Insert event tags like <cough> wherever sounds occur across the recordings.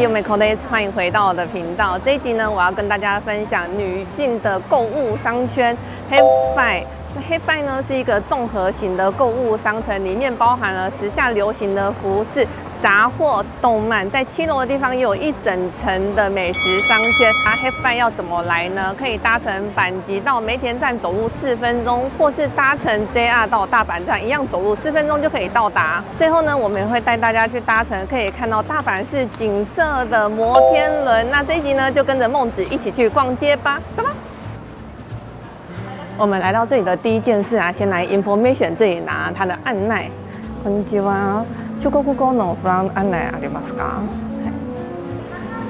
You Make This，欢迎回到我的频道。这一集呢，我要跟大家分享女性的购物商圈 h e b Buy。那 h e b Buy 呢是一个综合型的购物商城，里面包含了时下流行的服饰。杂货、动漫，在七楼的地方也有一整层的美食商圈。啊，Have Fun 要怎么来呢？可以搭乘阪急到梅田站走路四分钟，或是搭乘 JR 到大阪站，一样走路四分钟就可以到达。最后呢，我们也会带大家去搭乘可以看到大阪市景色的摩天轮。那这一集呢，就跟着孟子一起去逛街吧，走吧。我们来到这里的第一件事啊，先来 Information 这里拿它的案内。こんにちは。 出国后的弗兰安奈ありますか？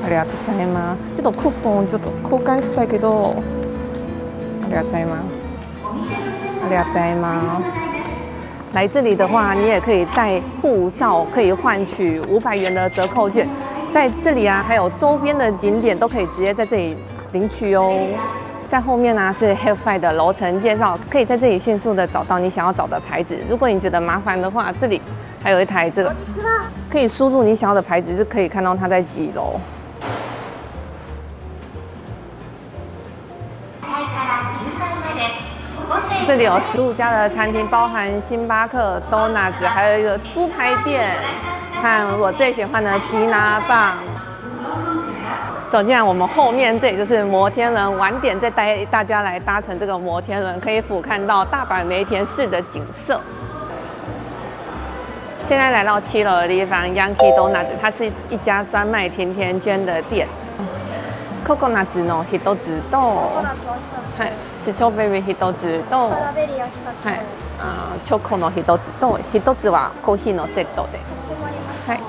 ありがとうございます。ちょっとクーポンちょっと交換したいけど、ありがとうございます。ありがとうございます。来这里的话，你也可以带护照，可以换取五百元的折扣券。在这里啊，还有周边的景点都可以直接在这里领取哟。在后面啊是 Hairfind 的楼层介绍，可以在这里迅速的找到你想要找的牌子。如果你觉得麻烦的话，这里。还有一台这个，可以输入你想要的牌子，就可以看到它在几楼。这里有十五家的餐厅，包含星巴克、Donuts，还有一个猪排店，和我最喜欢的吉拿棒。走进来，我们后面这里就是摩天轮，晚点再带大家来搭乘这个摩天轮，可以俯瞰到大阪梅田市的景色。现在来到七楼的地方，Yankee Donuts，它是一家专卖甜甜圈的店。Coconut の一つと、はい、ストロベリー一つと、はい、あチョコの一つと、一つはコーヒーのセットで。はい。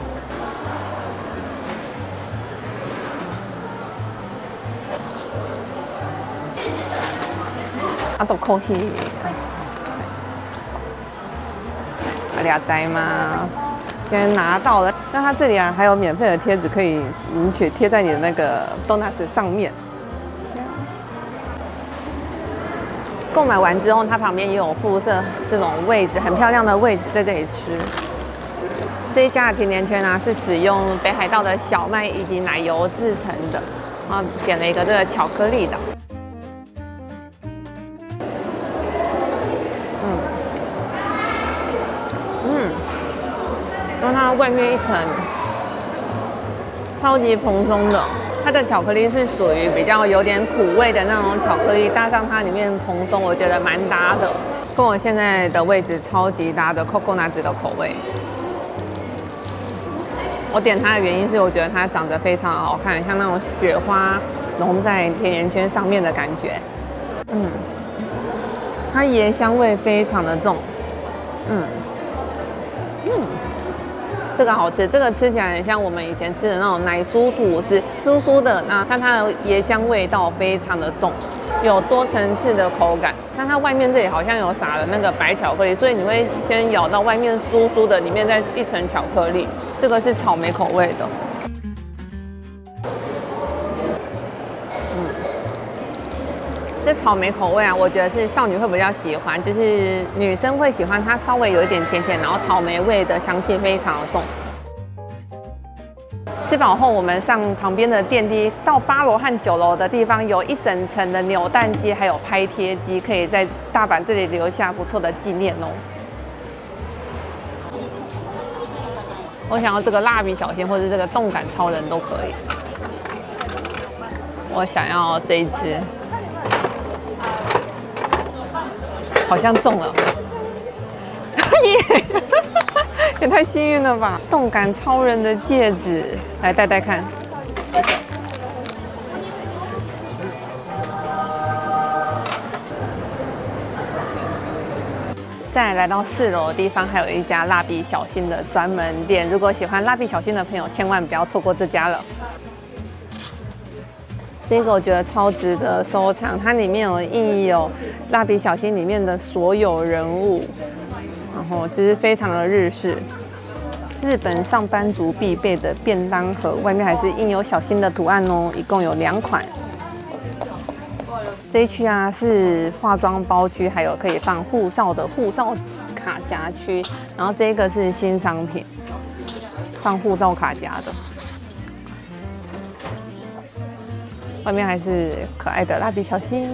あとコーヒー。两摘吗？今天拿到了。那它这里啊，还有免费的贴纸可以领取，贴在你的那个 donuts 上面。购买完之后，它旁边也有附设这种位置，很漂亮的位置，在这里吃。这一家的甜甜圈啊，是使用北海道的小麦以及奶油制成的。然后点了一个这个巧克力的。外面一层超级蓬松的，它的巧克力是属于比较有点苦味的那种巧克力，搭上它里面蓬松，我觉得蛮搭的，跟我现在的位置超级搭的 coconut 的口味。我点它的原因是我觉得它长得非常好看，像那种雪花融在甜甜圈上面的感觉。嗯，它椰香味非常的重。嗯。这个好吃，这个吃起来很像我们以前吃的那种奶酥吐司，酥酥的。那看它的椰香味道非常的重，有多层次的口感。看它外面这里好像有撒了那个白巧克力，所以你会先咬到外面酥酥的，里面再一层巧克力。这个是草莓口味的。草莓口味啊，我觉得是少女会比较喜欢，就是女生会喜欢它稍微有一点甜甜，然后草莓味的香气非常的重。吃饱后，我们上旁边的电梯到八楼和九楼的地方，有一整层的扭蛋机，还有拍贴机，可以在大阪这里留下不错的纪念哦。我想要这个蜡笔小新或者这个动感超人都可以。我想要这一只。好像中了，<laughs> <laughs> 也太幸运了吧！动感超人的戒指，来戴戴看。再来到四楼的地方，还有一家蜡笔小新的专门店。如果喜欢蜡笔小新的朋友，千万不要错过这家了。这个我觉得超值得收藏，它里面有印有蜡笔小新里面的所有人物，然后其实非常的日式，日本上班族必备的便当盒，外面还是印有小新的图案哦，一共有两款。这一区啊是化妆包区，还有可以放护照的护照卡夹区，然后这个是新商品，放护照卡夹的。外面还是可爱的蜡笔小新，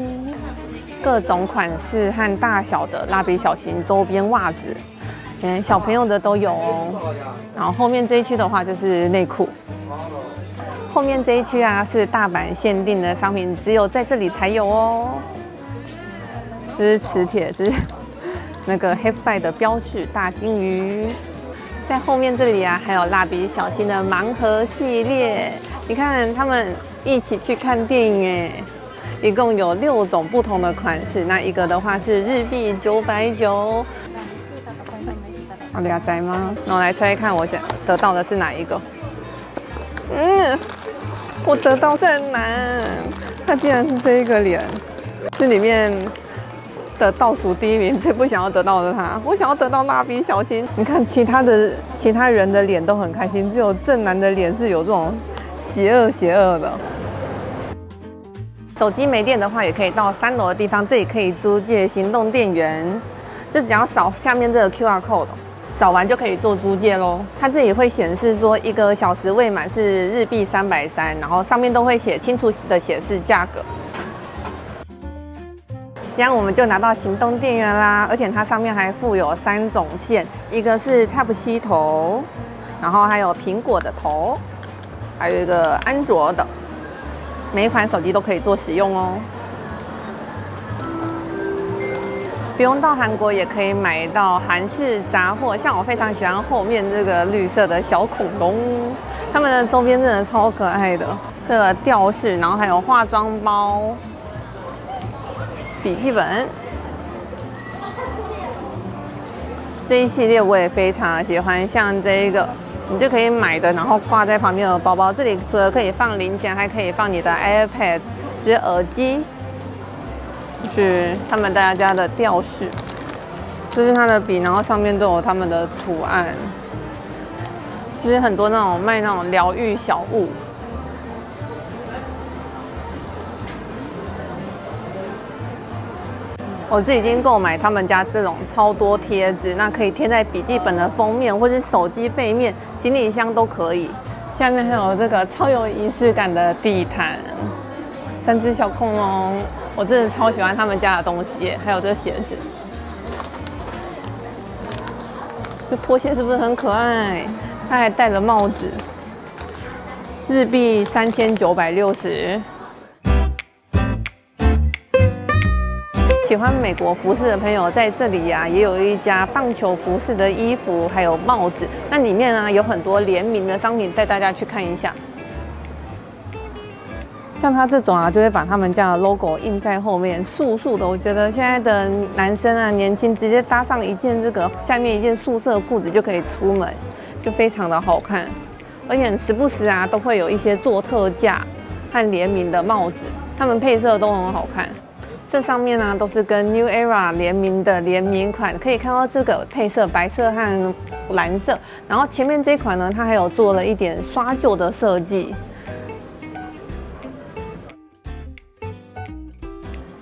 各种款式和大小的蜡笔小新周边袜子，连小朋友的都有哦。然后后面这一区的话就是内裤，后面这一区啊是大阪限定的商品，只有在这里才有哦。这是磁铁，这是那个 h i f i 的标志大金鱼。在后面这里啊，还有蜡笔小新的盲盒系列。你看他们一起去看电影哎，一共有六种不同的款式。那一个的话是日币九百九。好俩仔吗？那我来猜一看，我想得到的是哪一个？嗯，我得到是很难。它竟然是这一个脸，这里面。的倒数第一名，最不想要得到的他，我想要得到蜡笔小新。你看其他的其他人的脸都很开心，只有正男的脸是有这种邪恶邪恶的。手机没电的话，也可以到三楼的地方，这里可以租借行动电源，就只要扫下面这个 QR code，扫完就可以做租借喽。它这里会显示说一个小时未满是日币三百三，然后上面都会写清楚的显示价格。这样我们就拿到行动电源啦，而且它上面还附有三种线，一个是 Type C 头，然后还有苹果的头，还有一个安卓的，每一款手机都可以做使用哦。不用到韩国也可以买到韩式杂货，像我非常喜欢后面这个绿色的小恐龙，他们的周边真的超可爱的，这个吊饰，然后还有化妆包。笔记本这一系列我也非常喜欢，像这一个你就可以买的，然后挂在旁边的包包。这里除了可以放零钱，还可以放你的 iPad、这些耳机，是他们大家的吊饰。这是他的笔，然后上面都有他们的图案，就是很多那种卖那种疗愈小物。我自己已经购买他们家这种超多贴纸，那可以贴在笔记本的封面，或是手机背面、行李箱都可以。下面还有这个超有仪式感的地毯，三只小恐龙，我真的超喜欢他们家的东西。还有这鞋子，这拖鞋是不是很可爱？它还戴了帽子，日币三千九百六十。喜欢美国服饰的朋友在这里呀，也有一家棒球服饰的衣服，还有帽子。那里面呢有很多联名的商品，带大家去看一下。像他这种啊，就会把他们家的 logo 印在后面，素素的。我觉得现在的男生啊，年轻直接搭上一件这个，下面一件素色裤子就可以出门，就非常的好看。而且时不时啊，都会有一些做特价和联名的帽子，他们配色都很好看。这上面呢都是跟 New Era 联名的联名款，可以看到这个配色白色和蓝色。然后前面这款呢，它还有做了一点刷旧的设计。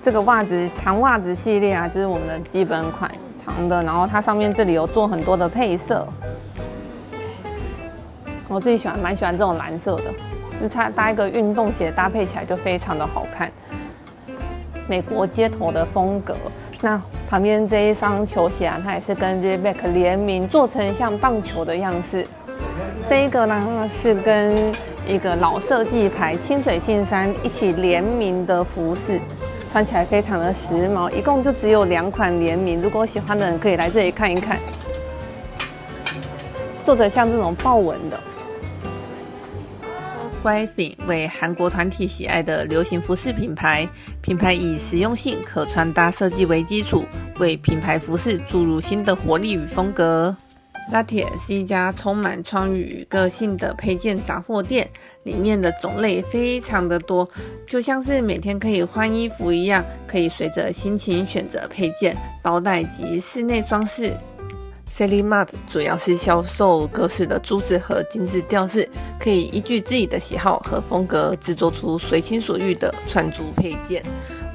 这个袜子长袜子系列啊，就是我们的基本款长的，然后它上面这里有做很多的配色。我自己喜欢，蛮喜欢这种蓝色的，就它搭一个运动鞋搭配起来就非常的好看。美国街头的风格，那旁边这一双球鞋啊，它也是跟 Reebok 联名做成像棒球的样式。这一个呢是跟一个老设计牌清水信山一起联名的服饰，穿起来非常的时髦。一共就只有两款联名，如果喜欢的人可以来这里看一看。做的像这种豹纹的。YFIN 为韩国团体喜爱的流行服饰品牌，品牌以实用性、可穿搭设计为基础，为品牌服饰注入新的活力与风格。拉铁是一家充满创意与个性的配件杂货店，里面的种类非常的多，就像是每天可以换衣服一样，可以随着心情选择配件、包袋及室内装饰。Sally Mart 主要是销售各式的珠子和精致吊饰，可以依据自己的喜好和风格制作出随心所欲的串珠配件。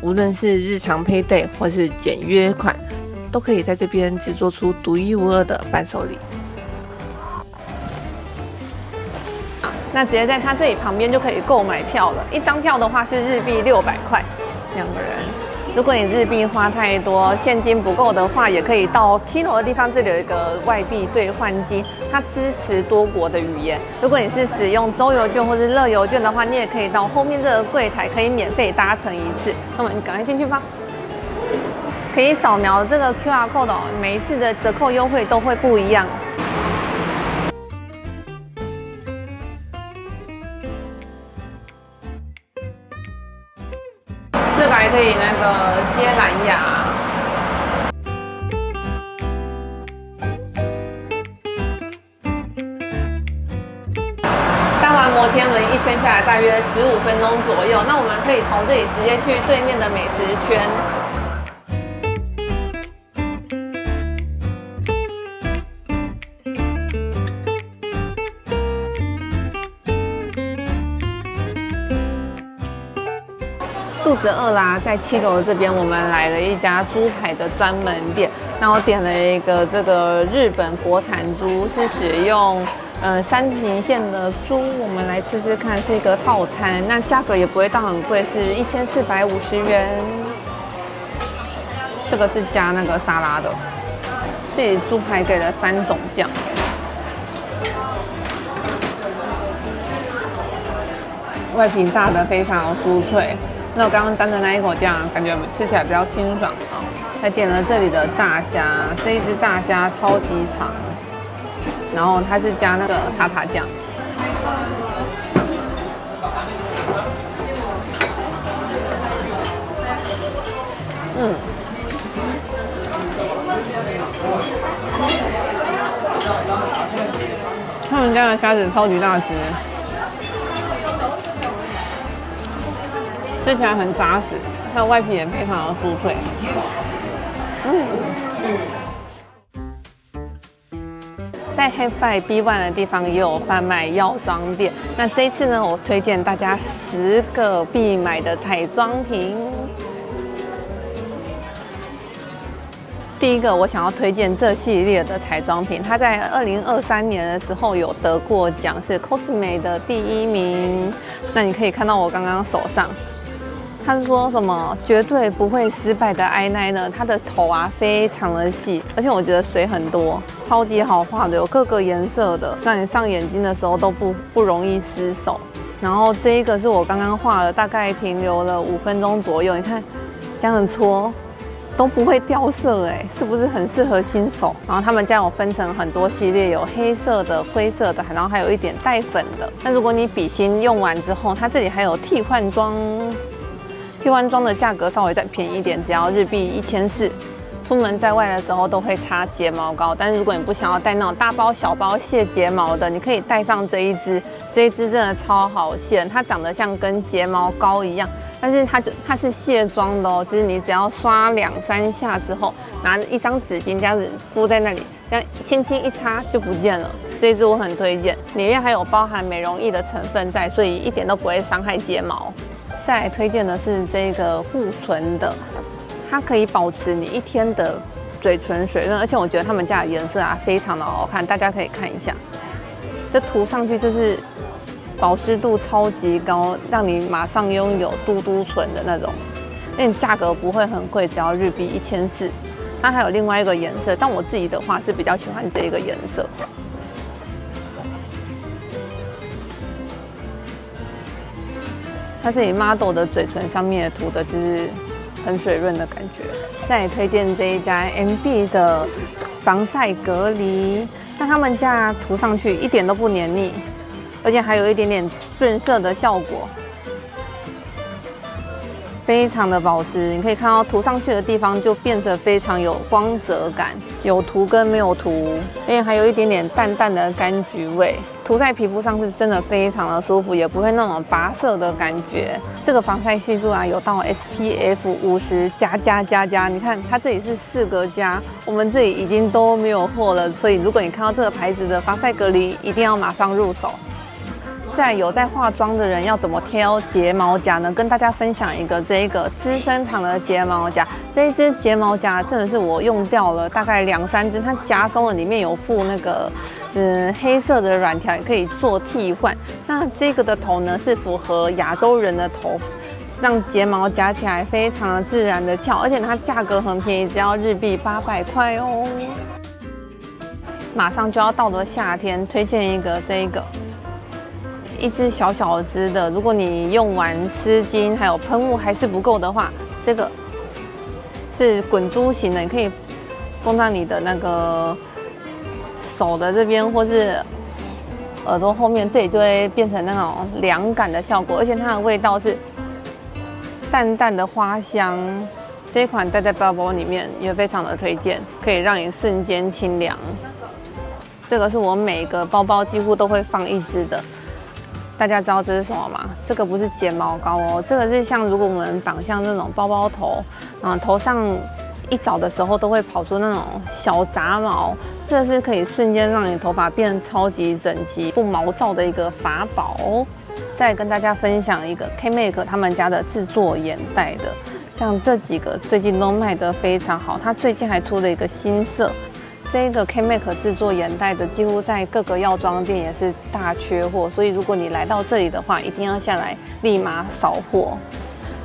无论是日常佩戴或是简约款，都可以在这边制作出独一无二的伴手礼。那直接在他这里旁边就可以购买票了。一张票的话是日币六百块，两个人。如果你日币花太多，现金不够的话，也可以到七楼的地方，这里有一个外币兑换机，它支持多国的语言。如果你是使用周游券或是乐游券的话，你也可以到后面这个柜台，可以免费搭乘一次。那么你赶快进去吧。可以扫描这个 QR code 哦，每一次的折扣优惠都会不一样。以那个接蓝牙。搭完摩天轮一圈下来大约十五分钟左右，那我们可以从这里直接去对面的美食圈。十二啦，在七楼这边，我们来了一家猪排的专门店。那我点了一个这个日本国产猪，是使用呃山平县的猪。我们来吃吃看，是一个套餐，那价格也不会到很贵，是一千四百五十元。这个是加那个沙拉的。这里猪排给了三种酱，外皮炸的非常酥脆。那我刚刚沾的那一口酱，感觉吃起来比较清爽啊。还点了这里的炸虾，这一只炸虾超级长，然后它是加那个塔塔酱。嗯，他们家的虾子超级大只。吃起来很扎实，它的外皮也非常的酥脆。嗯在黑 five B one 的地方也有贩卖药妆店。那这一次呢，我推荐大家十个必买的彩妆品。第一个，我想要推荐这系列的彩妆品，它在二零二三年的时候有得过奖，是 Cosme 的第一名。那你可以看到我刚刚手上。他是说什么绝对不会失败的 eyeliner，它的头啊非常的细，而且我觉得水很多，超级好画的，有各个颜色的，让你上眼睛的时候都不不容易失手。然后这一个是我刚刚画了，大概停留了五分钟左右，你看这样搓都不会掉色，哎，是不是很适合新手？然后他们家有分成很多系列，有黑色的、灰色的，然后还有一点带粉的。那如果你笔芯用完之后，它这里还有替换装。替换装的价格稍微再便宜一点，只要日币一千四。出门在外的时候都会擦睫毛膏，但是如果你不想要带那种大包小包卸睫毛的，你可以带上这一支。这一支真的超好卸，它长得像跟睫毛膏一样，但是它就它是卸妆的哦，就是你只要刷两三下之后，拿着一张纸巾这样子敷在那里，这样轻轻一擦就不见了。这一支我很推荐，里面还有包含美容液的成分在，所以一点都不会伤害睫毛。再推荐的是这个护唇的，它可以保持你一天的嘴唇水润，而且我觉得他们家的颜色啊非常的好看，大家可以看一下，这涂上去就是保湿度超级高，让你马上拥有嘟嘟唇的那种，因为价格不会很贵，只要日币一千四。它还有另外一个颜色，但我自己的话是比较喜欢这个颜色。它这里 model 的嘴唇上面也涂的就是很水润的感觉。再推荐这一家 MB 的防晒隔离，那他们家涂上去一点都不黏腻，而且还有一点点润色的效果。非常的保湿，你可以看到涂上去的地方就变得非常有光泽感，有涂跟没有涂，而且还有一点点淡淡的柑橘味，涂在皮肤上是真的非常的舒服，也不会那种拔色的感觉。这个防晒系数啊，有到 SPF 五十加加加加，你看它这里是四个加，我们这里已经都没有货了，所以如果你看到这个牌子的防晒隔离，一定要马上入手。在有在化妆的人要怎么挑睫毛夹呢？跟大家分享一个这一个资生堂的睫毛夹，这一支睫毛夹真的是我用掉了大概两三支，它夹松了，里面有附那个嗯，黑色的软条也可以做替换。那这个的头呢，是符合亚洲人的头，让睫毛夹起来非常的自然的翘，而且它价格很便宜，只要日币八百块哦。马上就要到的夏天，推荐一个这一个，一支小小支的。如果你用完湿巾还有喷雾还是不够的话，这个是滚珠型的，你可以放在你的那个。手的这边或是耳朵后面，这里就会变成那种凉感的效果，而且它的味道是淡淡的花香。这一款带在包包里面也非常的推荐，可以让你瞬间清凉。这个是我每个包包几乎都会放一支的。大家知道这是什么吗？这个不是睫毛膏哦，这个是像如果我们绑像这种包包头，啊，头上一早的时候都会跑出那种小杂毛。这是可以瞬间让你头发变超级整齐、不毛躁的一个法宝。再跟大家分享一个 K Make 他们家的制作眼袋的，像这几个最近都卖得非常好。它最近还出了一个新色，这个 K Make 制作眼袋的几乎在各个药妆店也是大缺货，所以如果你来到这里的话，一定要下来立马扫货。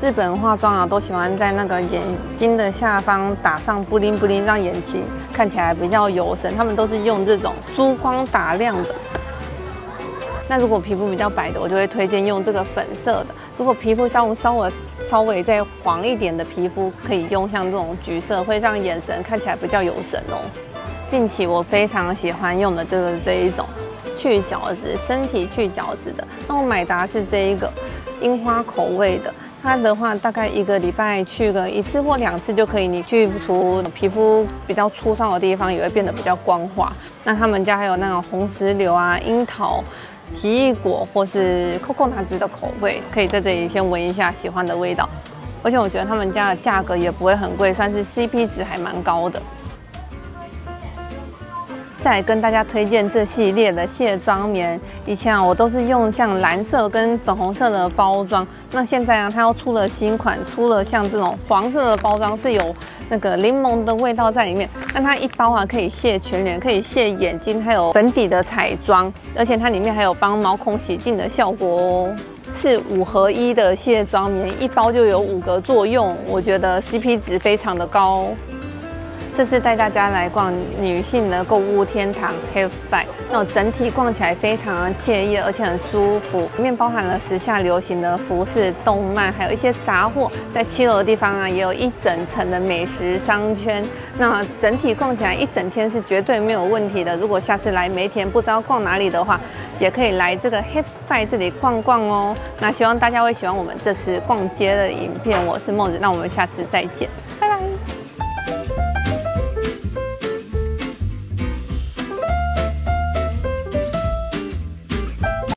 日本化妆啊，都喜欢在那个眼睛的下方打上布灵布灵，让眼睛看起来比较有神。他们都是用这种珠光打亮的。那如果皮肤比较白的，我就会推荐用这个粉色的。如果皮肤稍微稍微稍微再黄一点的皮肤，可以用像这种橘色，会让眼神看起来比较有神哦。近期我非常喜欢用的这个这一种去角质、身体去角质的。那我买的是这一个樱花口味的。它的话，大概一个礼拜去个一次或两次就可以。你去除皮肤比较粗糙的地方，也会变得比较光滑。那他们家还有那种红石榴啊、樱桃、奇异果或是 COCO 拿子的口味，可以在这里先闻一下喜欢的味道。而且我觉得他们家的价格也不会很贵，算是 CP 值还蛮高的。再跟大家推荐这系列的卸妆棉，以前啊我都是用像蓝色跟粉红色的包装，那现在啊它又出了新款，出了像这种黄色的包装，是有那个柠檬的味道在里面。那它一包啊可以卸全脸，可以卸眼睛，还有粉底的彩妆，而且它里面还有帮毛孔洗净的效果哦，是五合一的卸妆棉，一包就有五个作用，我觉得 CP 值非常的高。这次带大家来逛女性的购物天堂 Hifi，那整体逛起来非常的惬意，而且很舒服。里面包含了时下流行的服饰、动漫，还有一些杂货。在七楼的地方啊，也有一整层的美食商圈。那整体逛起来一整天是绝对没有问题的。如果下次来梅田不知道逛哪里的话，也可以来这个 Hifi 这里逛逛哦。那希望大家会喜欢我们这次逛街的影片。我是梦子，那我们下次再见，